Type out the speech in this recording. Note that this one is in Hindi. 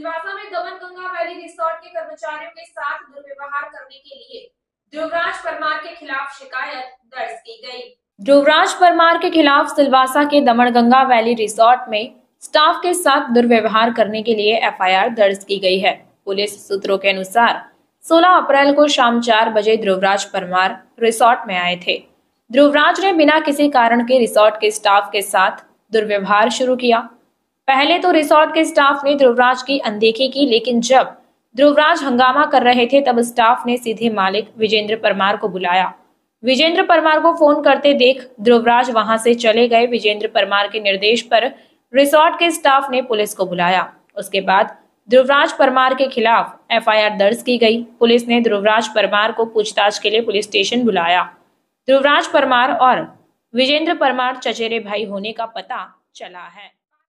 सिलवासा में दमन गंगा वैली रिसोर्ट के कर्मचारियों के साथ दुर्व्यवहार करने के लिए ध्रुवराज परमार के खिलाफ शिकायत दर्ज की गई। ध्रुवराज परमार के खिलाफ सिलवासा के दमन गंगा वैली रिसोर्ट में स्टाफ के साथ दुर्व्यवहार करने के लिए एफआईआर दर्ज की गई है। पुलिस सूत्रों के अनुसार 16 अप्रैल को शाम चार बजे ध्रुवराज परमार रिसोर्ट में आए थे। ध्रुवराज ने बिना किसी कारण के रिसोर्ट के स्टाफ के साथ दुर्व्यवहार शुरू किया। पहले तो रिसोर्ट के स्टाफ ने ध्रुवराज की अनदेखी की, लेकिन जब ध्रुवराज हंगामा कर रहे थे, तब स्टाफ ने सीधे मालिक विजेंद्र परमार को बुलाया। विजेंद्र परमार को फ़ोन करते देख ध्रुवराज वहाँ से चले गए। विजेंद्र परमार के निर्देश पर रिसोर्ट के स्टाफ ने पुलिस को बुलाया। उसके बाद ध्रुवराज परमार के खिलाफ एफआईआर दर्ज की गई। पुलिस ने ध्रुवराज परमार को पूछताछ के लिए पुलिस स्टेशन बुलाया। ध्रुवराज परमार और विजेंद्र परमार चचेरे भाई होने का पता चला है।